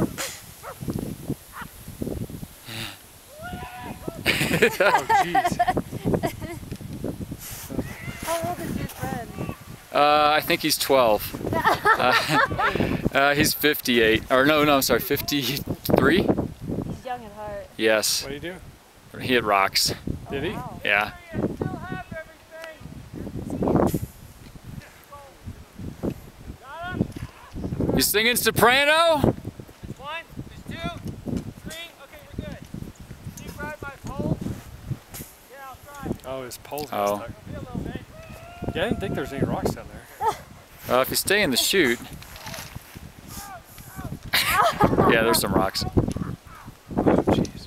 oh, jeez. How old is your friend? Uh, I think he's 12. uh, uh, he's 58. Or no, no, I'm sorry, 53? He's young at heart. Yes. What do you do? He hit rocks. Did he? Wow. Yeah. You singing soprano? Oh, his pole's Oh. got stuck. Be a little bit. Yeah, I didn't think there was any rocks down there. Well, if you stay in the chute. yeah, there's some rocks. Oh, jeez.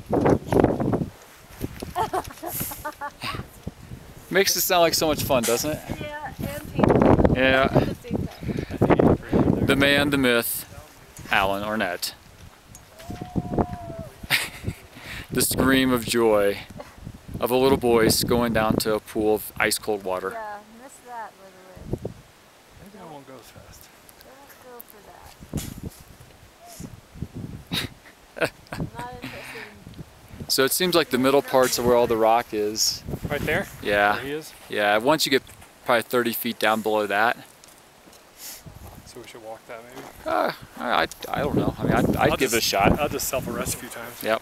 Makes it sound like so much fun, doesn't it? Yeah, and. Yeah. The same time. I think he agreed there. The man, the myth, Alan Arnette. the scream of joy of a little boy going down to a pool of ice cold water. Yeah, miss that, by the way. Maybe I won't go as fast. Don't go for that. Not interested in So it seems like the middle parts of where all the rock is. Right there? Yeah, There he is. yeah. Once you get probably 30 feet down below that, So we should walk that maybe. uh, I, I don't know. I mean, I'd, I'd I'll give it a shot. I'll just self-arrest a few times. Yep.